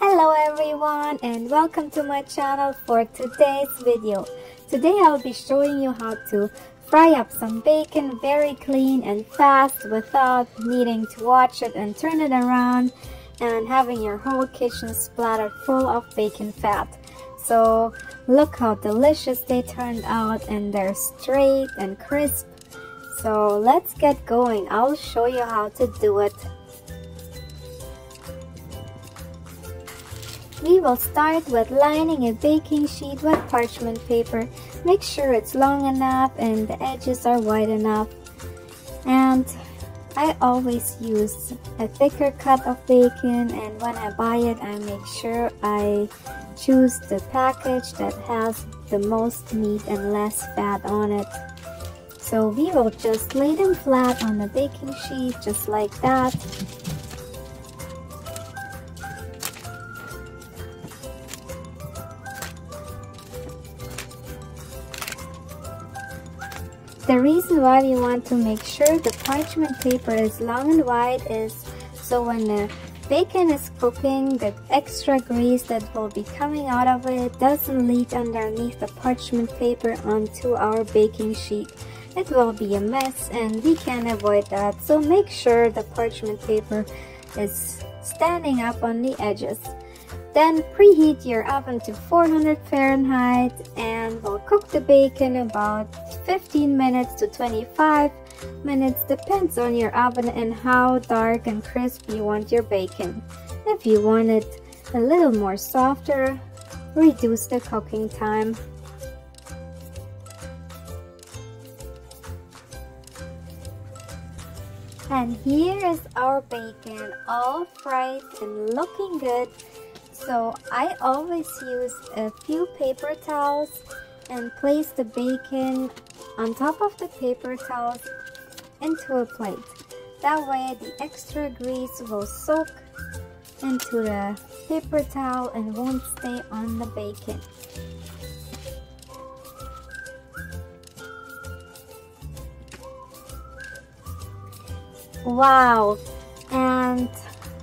Hello everyone and welcome to my channel for today's video. Today I'll be showing you how to fry up some bacon very clean and fast without needing to watch it and turn it around and having your whole kitchen splattered full of bacon fat. So look how delicious they turned out and they're straight and crisp. So let's get going. I'll show you how to do it. We will start with lining a baking sheet with parchment paper. Make sure it's long enough and the edges are wide enough. And I always use a thicker cut of bacon and when I buy it I make sure I choose the package that has the most meat and less fat on it. So we will just lay them flat on the baking sheet just like that The reason why we want to make sure the parchment paper is long and wide is so when the bacon is cooking, the extra grease that will be coming out of it doesn't leak underneath the parchment paper onto our baking sheet. It will be a mess and we can avoid that. So make sure the parchment paper is standing up on the edges. Then preheat your oven to 400 Fahrenheit and we'll cook the bacon about 15 minutes to 25 minutes depends on your oven and how dark and crisp you want your bacon. If you want it a little more softer, reduce the cooking time. And here is our bacon all fried and looking good so I always use a few paper towels and place the bacon on top of the paper towels into a plate. That way the extra grease will soak into the paper towel and won't stay on the bacon. Wow! And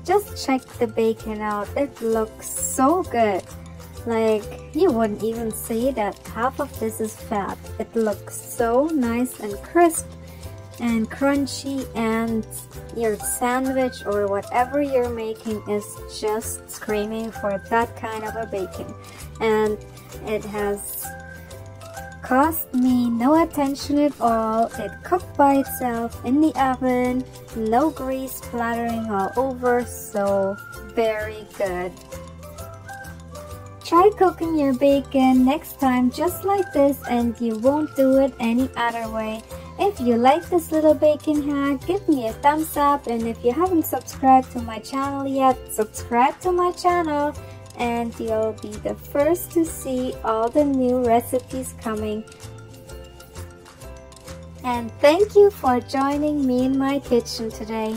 just check the bacon out. It looks so good. Like, you wouldn't even say that half of this is fat. It looks so nice and crisp and crunchy and your sandwich or whatever you're making is just screaming for that kind of a bacon. And it has cost me no attention at all. It cooked by itself in the oven, no grease splattering all over, so very good. Try cooking your bacon next time just like this and you won't do it any other way. If you like this little bacon hack, give me a thumbs up and if you haven't subscribed to my channel yet, subscribe to my channel and you'll be the first to see all the new recipes coming. And thank you for joining me in my kitchen today.